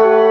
you.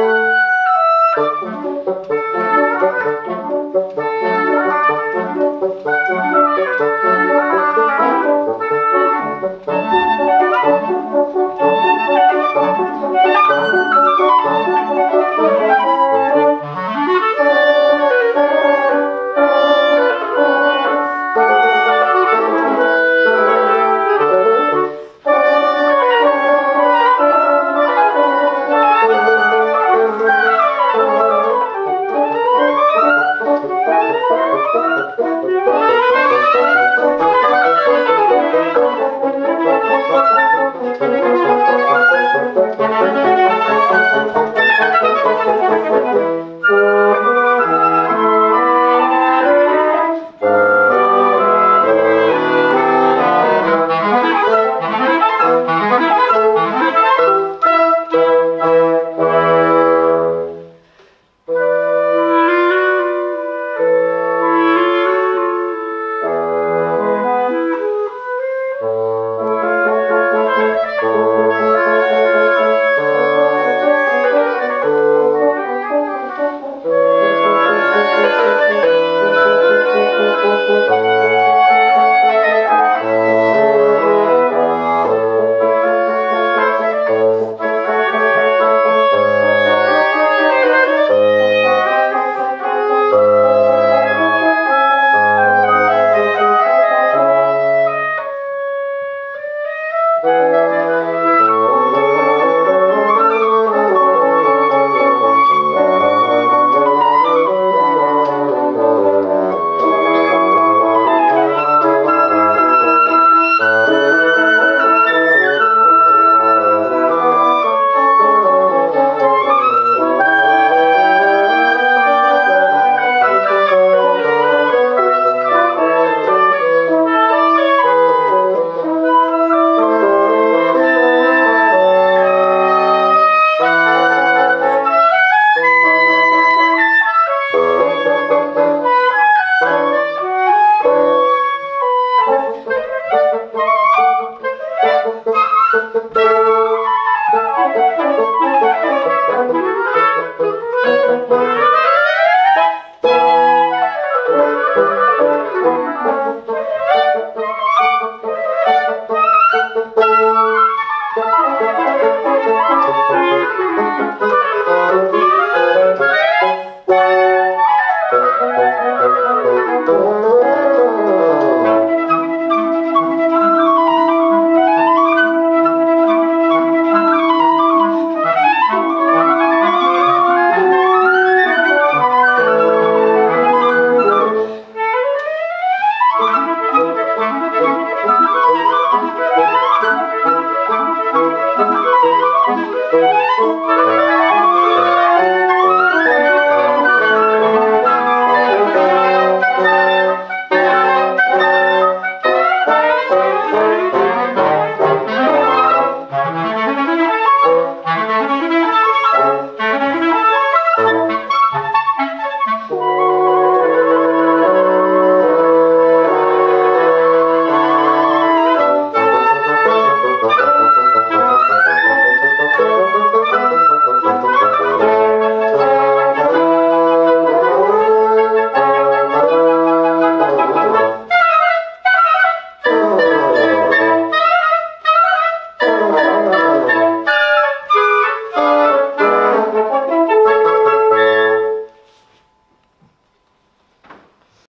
Música